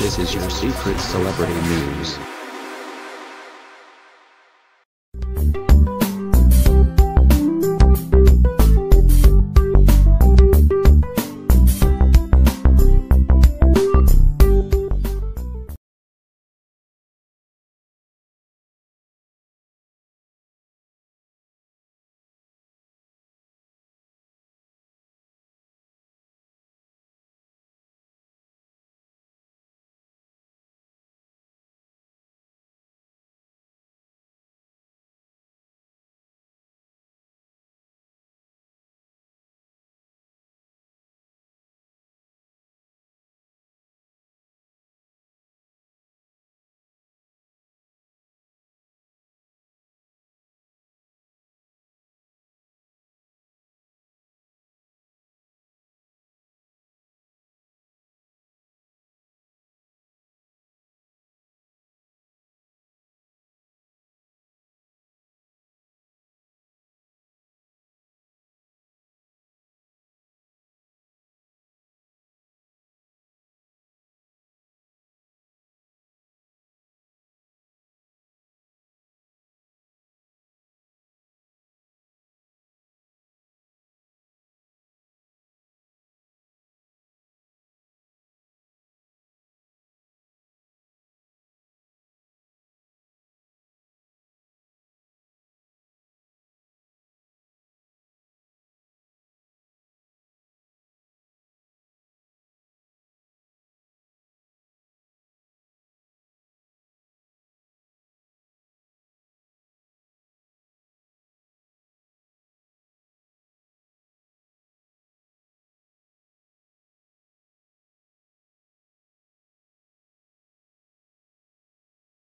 This is your secret celebrity news.